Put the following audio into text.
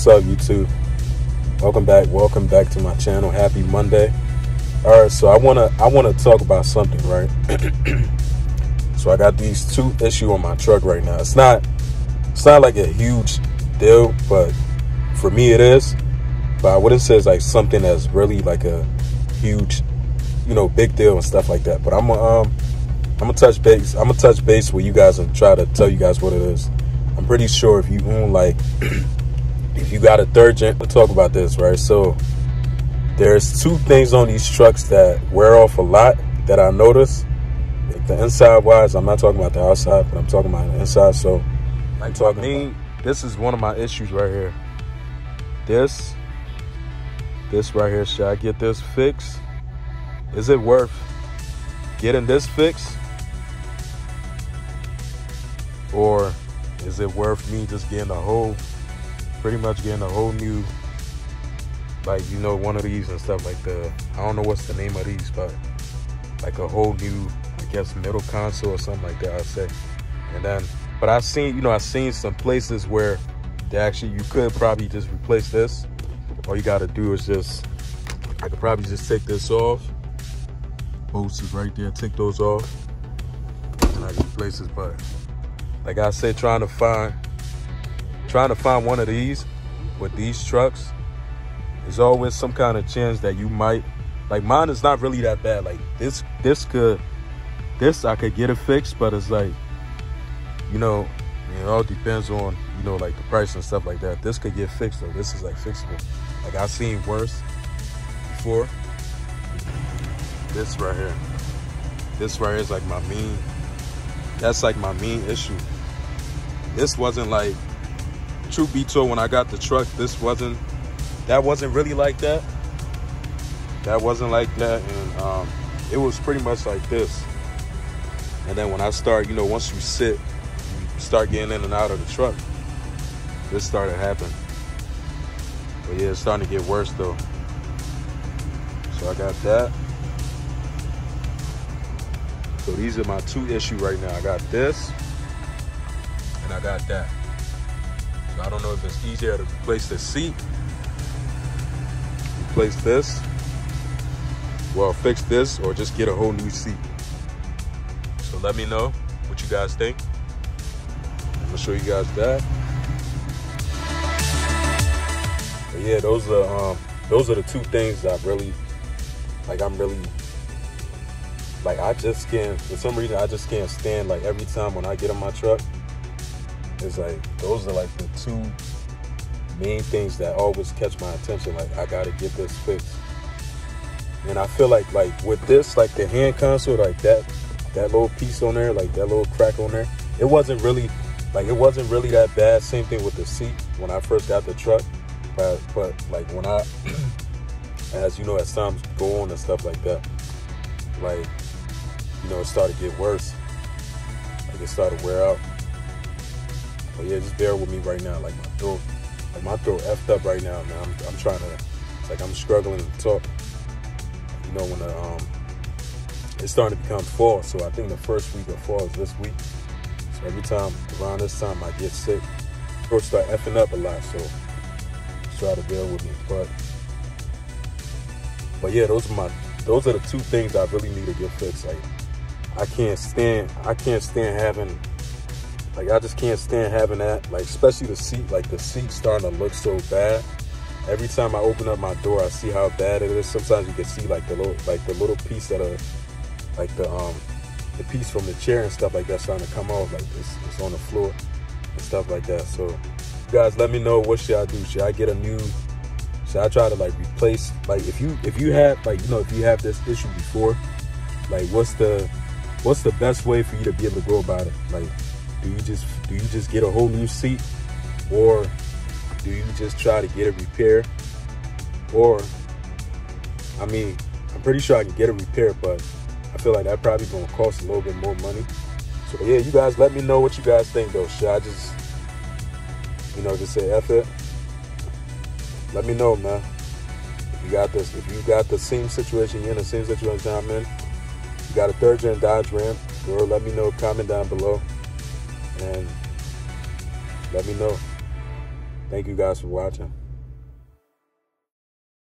What's up, YouTube? Welcome back. Welcome back to my channel. Happy Monday. All right, so I wanna I wanna talk about something, right? so I got these two issue on my truck right now. It's not it's not like a huge deal, but for me it is. But I wouldn't say it's like something that's really like a huge, you know, big deal and stuff like that. But I'm gonna um I'm gonna touch base. I'm gonna touch base with you guys and try to tell you guys what it is. I'm pretty sure if you own like if you got a third gen, we'll talk about this, right? So there's two things on these trucks that wear off a lot that I notice. The inside wise, I'm not talking about the outside, but I'm talking about the inside. So I'm talking me, this is one of my issues right here. This, this right here, should I get this fixed? Is it worth getting this fixed? Or is it worth me just getting a whole pretty much getting a whole new like you know one of these and stuff like the I don't know what's the name of these but like a whole new I guess middle console or something like that I'd say. And then but I've seen you know I've seen some places where they actually you could probably just replace this. All you got to do is just I could probably just take this off. Bolts is right there take those off. And I can replace this but like I said trying to find trying to find one of these with these trucks, there's always some kind of chance that you might like mine is not really that bad. Like this this could this I could get it fixed, but it's like, you know, it all depends on, you know, like the price and stuff like that. This could get fixed though. This is like fixable. Like I've seen worse before. This right here. This right here is like my main, that's like my main issue. This wasn't like truth be told, when I got the truck, this wasn't, that wasn't really like that. That wasn't like that. And um, it was pretty much like this. And then when I start, you know, once you sit, you start getting in and out of the truck, this started happening. But yeah, it's starting to get worse though. So I got that. So these are my two issues right now. I got this and I got that. I don't know if it's easier to replace the seat, replace this, well, fix this, or just get a whole new seat. So let me know what you guys think. I'm gonna show you guys that. But yeah, those are um, those are the two things that really, like, I'm really, like, I just can't. For some reason, I just can't stand. Like every time when I get in my truck, it's like those are like the two main things that always catch my attention. Like I gotta get this fixed. And I feel like like with this, like the hand console, like that that little piece on there, like that little crack on there, it wasn't really like it wasn't really that bad. Same thing with the seat when I first got the truck. But but like when I as you know, as times go on and stuff like that, like you know, it started to get worse. Like it started to wear out. But yeah, just bear with me right now. Like my throat, like my throat effed up right now, man. I'm, I'm trying to, like I'm struggling to talk. You know, when the, um, it's starting to become fall. So I think the first week of fall is this week. So every time around this time I get sick, throat start effing up a lot. So just try to bear with me. But but yeah, those are my those are the two things I really need to get fixed. Like I can't stand I can't stand having like I just can't stand having that. Like especially the seat, like the seat starting to look so bad. Every time I open up my door, I see how bad it is. Sometimes you can see like the little, like the little piece that a, like the um, the piece from the chair and stuff like that starting to come off. Like it's, it's on the floor and stuff like that. So, guys, let me know what should I do. Should I get a new? Should I try to like replace? Like if you if you have like you know if you have this issue before, like what's the what's the best way for you to be able to go about it? Like do you just do you just get a whole new seat, or do you just try to get a repair Or, I mean, I'm pretty sure I can get a repair but I feel like that probably gonna cost a little bit more money. So yeah, you guys let me know what you guys think though. Should I just, you know, just say F it? Let me know, man. If you got this, if you got the same situation, you're in the same situation I'm in, you got a third gen Dodge Ram, girl, let me know, comment down below and let me know. Thank you guys for watching.